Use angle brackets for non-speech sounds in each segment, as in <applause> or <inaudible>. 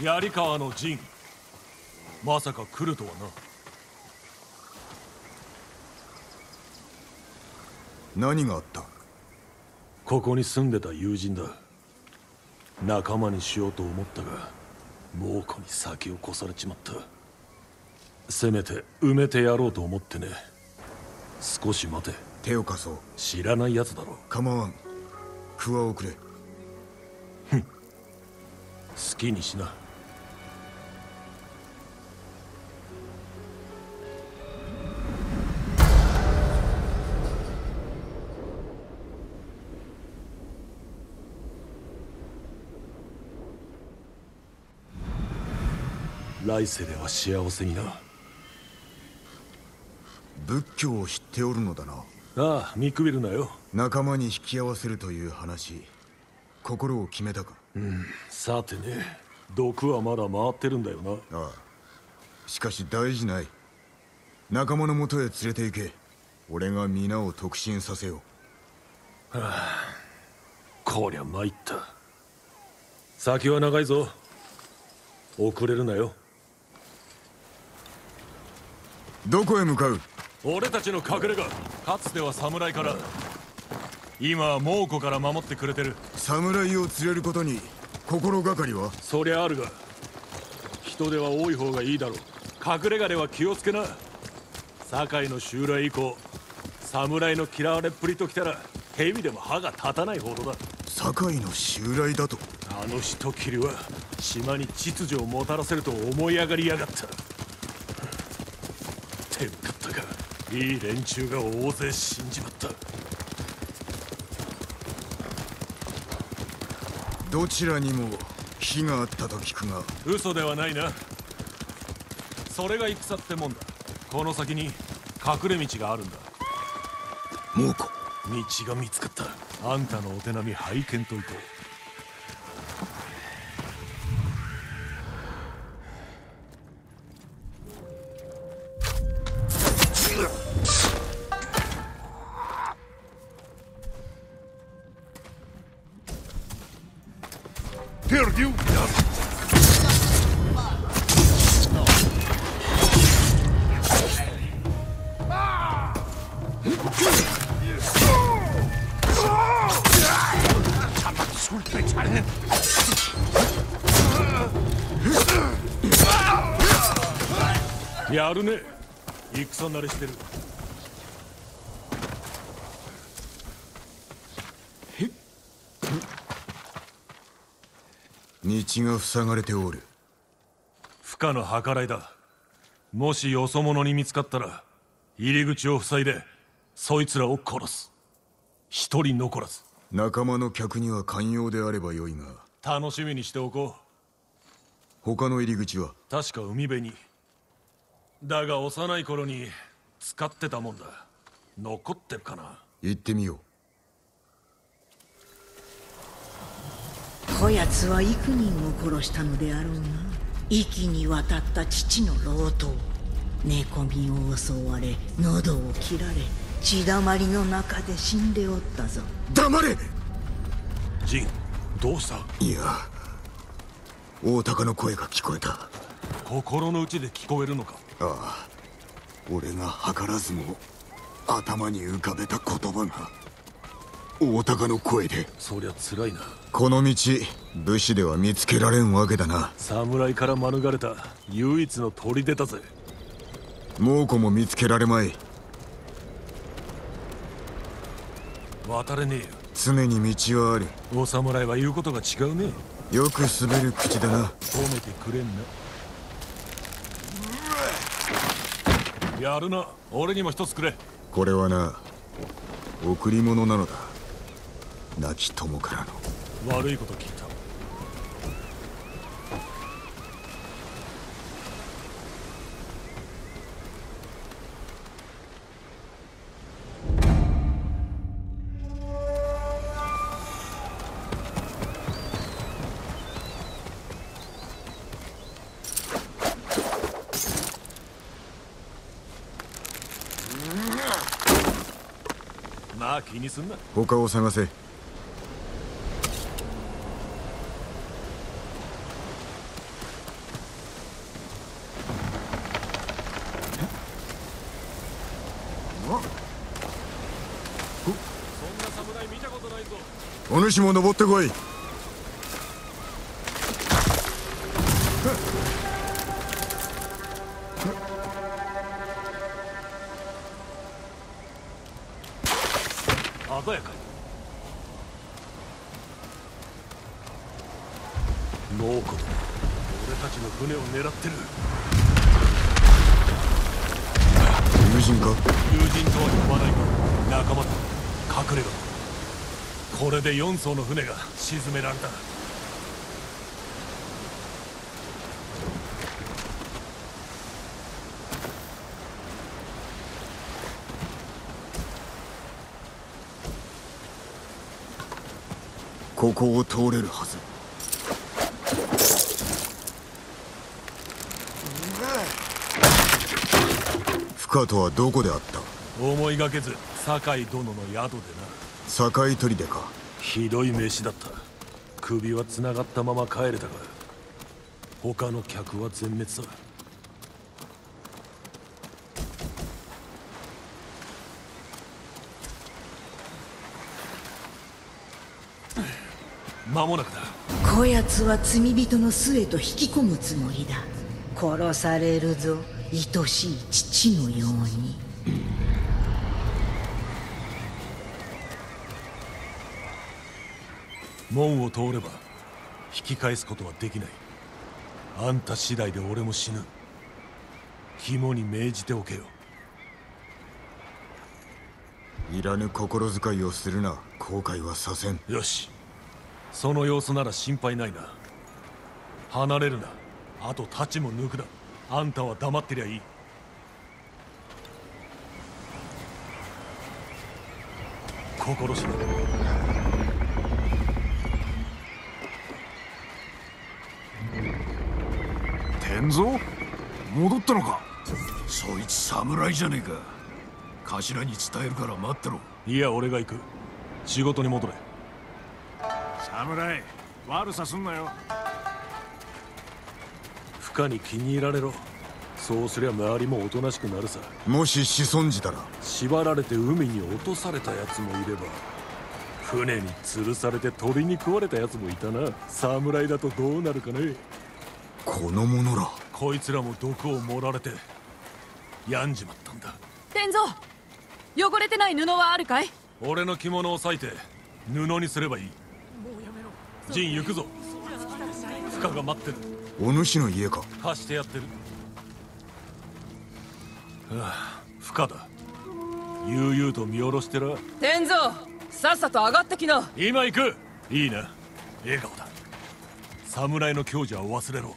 槍川の陣まさか来るとはな。何があった？ここに住んでた友人だ。仲間にしようと思ったが猛虎に先を越されちまった。せめて埋めてやろうと思ってね。少し待て。手を貸そう。知らない奴だろ。構わん。クワをくれ。好きにしな来世では幸せにな。仏教を知っておるのだな。ああ見くびるなよ。仲間に引き合わせるという話心を決めたか。さてね。毒はまだ回ってるんだよな。ああ。しかし大事ない。仲間のもとへ連れて行け。俺が皆を特進させよこりゃ参った。先は長いぞ。遅れるなようどこへ向かう？俺たちの隠れ家。かつては侍から。今は猛虎から守ってくれてる。侍を連れることに心がかりは？そりゃあるが。人手は多い方がいいだろう。隠れ家では気をつけな。堺の襲来以降侍の嫌われっぷりときたら蛇でも歯が立たないほどだ。堺の襲来だと？あの人斬りは島に秩序をもたらせると思い上がりやがった天かったかいい連中が大勢死んじまった。どちらにも火があったと聞くが。嘘ではないな。それが戦ってもんだ。この先に隠れ道があるんだ。猛虎。道が見つかった。あんたのお手並み拝見といこうやるね戦慣れしてる道が塞がれておる。不可の計らいだ。もしよそ者に見つかったら入り口を塞いでそいつらを殺す。一人残らず。仲間の客には寛容であればよいが。楽しみにしておこう。他の入り口は？確か海辺に。だが幼い頃に使ってたもんだ。残ってるかな？行ってみよこやつは幾人を殺したのであろうな。息に渡った父の老頭。寝込みを襲われ喉を切られ血だまりの中で死んでおったぞ。う黙れ！ジンどうした？いや大鷹の声が聞こえた。心の内で聞こえるのか？ああ俺が図らずも頭に浮かべた言葉が大鷹の声で。そりゃ辛いな。この道武士では見つけられんわけだな。侍から免れた唯一の砦だぜ。猛虎も見つけられまい。渡れねえよ。常に道はある。お侍は言うことが違うね。よく滑る口だな。褒めてくれんな。やるな。俺にも一つくれ。これはな贈り物なのだ亡き友からの。悪いこと聞いた。まあ気にすんな他を探せな侍見たことないぞお主も登ってこい。鮮やかに。猛虎俺たちの船を狙ってる。友人か？友人とは呼ばないが仲間だ隠れろこれで4艘の船が沈められた。ここを通れるはず。深とはどこであった？思いがけず酒井殿の宿でな堺砦か。ひどい飯だった。首はつながったまま帰れたが他の客は全滅だ。間もなくだ。こやつは罪人の末と引き込むつもりだ。殺されるぞ愛しい父のように門を通れば引き返すことはできない。あんた次第で俺も死ぬ。肝に銘じておけよ。いらぬ心遣いをするな。後悔はさせん。よし。その様子なら心配ないな。離れるな。あと太刀も抜くな。あんたは黙ってりゃいい。心しろ天蔵戻ったのか？そいつ侍じゃねえか。頭に伝えるから待ってろ。いや俺が行く。仕事に戻れ。侍悪さすんなよ。負荷に気に入られろ。そうすりゃ周りもおとなしくなるさ。もし子孫児たら縛られて海に落とされたやつもいれば船に吊るされて鳥に食われたやつもいたな。侍だとどうなるかねこの者ら。こいつらも毒を盛られて病んじまったんだ。天蔵汚れてない布はあるかい？俺の着物を裂いて布にすればいい。陣行くぞ。負荷が待ってる。お主の家か。貸してやってる。はあ負荷だ。悠々と見下ろしてら。天蔵さっさと上がってきな。今行く。いいな。笑顔だ。侍の強者を忘れろ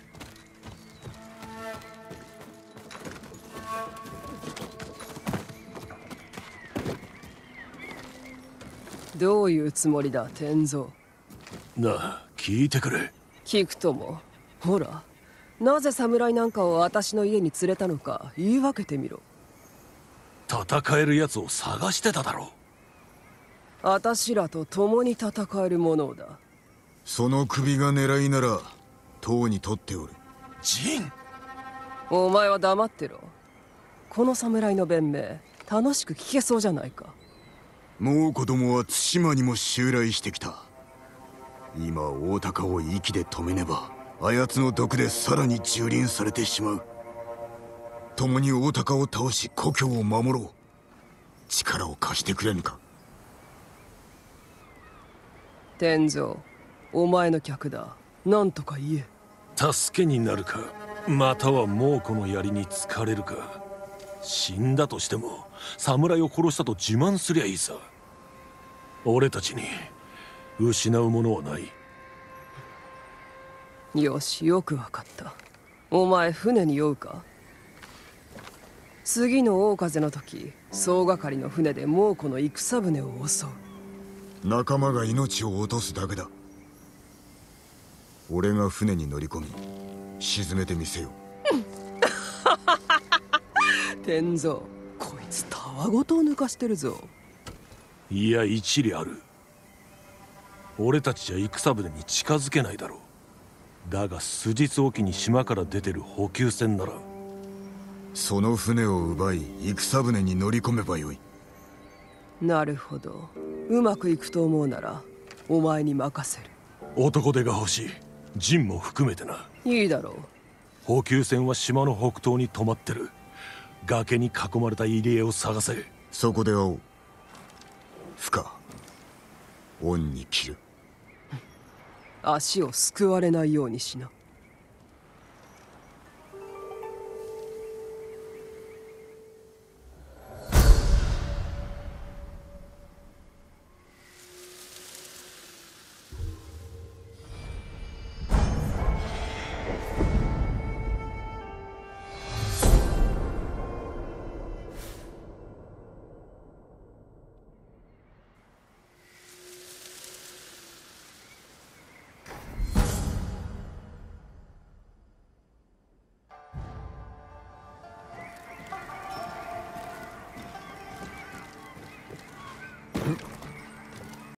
どういうつもりだ天蔵？なあ聞いてくれ。聞くとも。ほらなぜ侍なんかを私の家に連れたのか言い分けてみろ。戦える奴を探してただろ私らと共に戦えるものだ。その首が狙いなら党に取っておる。陣お前は黙ってろ。この侍の弁明楽しく聞けそうじゃないかもう子供は対馬にも襲来してきた。今大高を息で止めねばあやつの毒でさらに蹂躙されてしまう。共に大高を倒し故郷を守ろう。力を貸してくれぬか。天蔵お前の客だ。何とか言え。助けになるかまたは猛虎の槍に疲れるか。死んだとしても侍を殺したと自慢すりゃいいさ俺たちに失うものはない。よしよくわかった。お前船に酔うか？次の大風の時総がかりの船で猛虎の戦船を襲う。仲間が命を落とすだけだ。俺が船に乗り込み沈めてみせよ <laughs> 天蔵こいつたわごとを抜かしてるぞいや一理ある。俺たちじゃ戦船に近づけないだろう。だが数日おきに島から出てる補給船ならその船を奪い戦船に乗り込めばよい。なるほど。うまくいくと思うならお前に任せる。男手が欲しい。陣も含めてな。いいだろう。補給船は島の北東に止まってる。崖に囲まれた入り江を探せ。そこで会おう不可恩に着る。足をすくわれないようにしな。